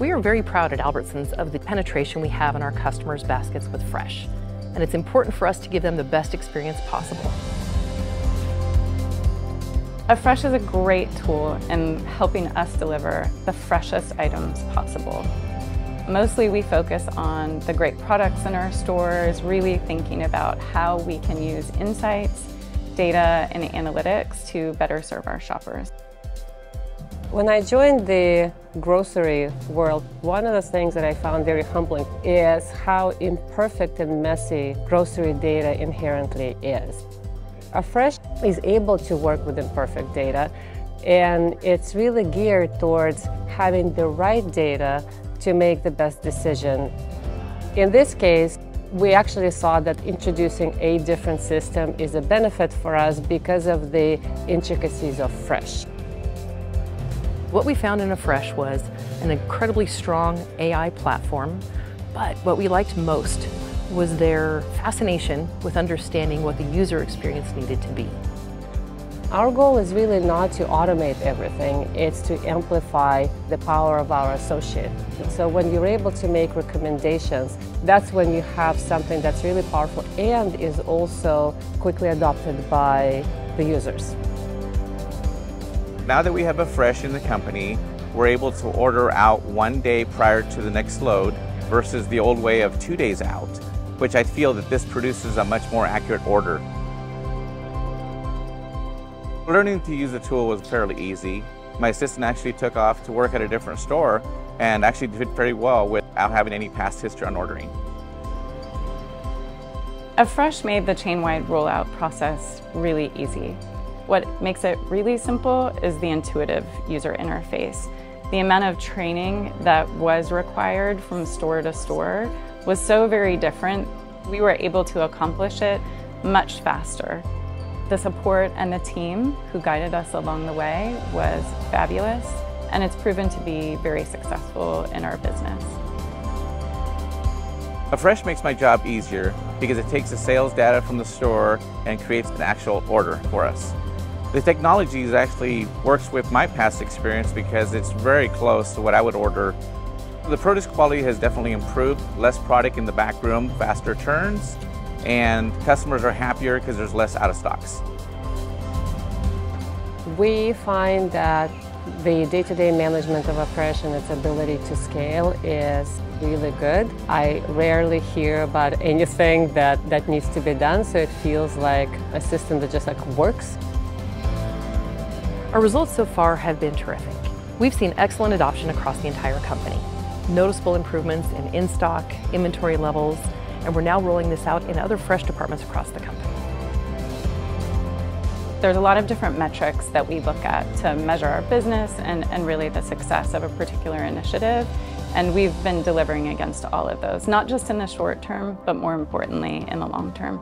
We are very proud at Albertsons of the penetration we have in our customers' baskets with Fresh, and it's important for us to give them the best experience possible. Afresh is a great tool in helping us deliver the freshest items possible. Mostly we focus on the great products in our stores, really thinking about how we can use insights, data, and analytics to better serve our shoppers. When I joined the grocery world, one of the things that I found very humbling is how imperfect and messy grocery data inherently is. Afresh is able to work with imperfect data, and it's really geared towards having the right data to make the best decision. In this case, we actually saw that introducing a different system is a benefit for us because of the intricacies of Fresh. What we found in Afresh was an incredibly strong AI platform, but what we liked most was their fascination with understanding what the user experience needed to be. Our goal is really not to automate everything, it's to amplify the power of our associate. So when you're able to make recommendations, that's when you have something that's really powerful and is also quickly adopted by the users. Now that we have Afresh in the company, we're able to order out one day prior to the next load versus the old way of two days out, which I feel that this produces a much more accurate order. Learning to use the tool was fairly easy. My assistant actually took off to work at a different store and actually did pretty well without having any past history on ordering. Fresh made the chain-wide rollout process really easy. What makes it really simple is the intuitive user interface. The amount of training that was required from store to store was so very different. We were able to accomplish it much faster. The support and the team who guided us along the way was fabulous, and it's proven to be very successful in our business. Afresh makes my job easier because it takes the sales data from the store and creates an actual order for us. The technology actually works with my past experience because it's very close to what I would order. The produce quality has definitely improved, less product in the back room, faster turns, and customers are happier because there's less out of stocks. We find that the day-to-day -day management of and its ability to scale is really good. I rarely hear about anything that, that needs to be done, so it feels like a system that just like works. Our results so far have been terrific. We've seen excellent adoption across the entire company, noticeable improvements in in-stock, inventory levels, and we're now rolling this out in other fresh departments across the company. There's a lot of different metrics that we look at to measure our business and, and really the success of a particular initiative. And we've been delivering against all of those, not just in the short term, but more importantly, in the long term.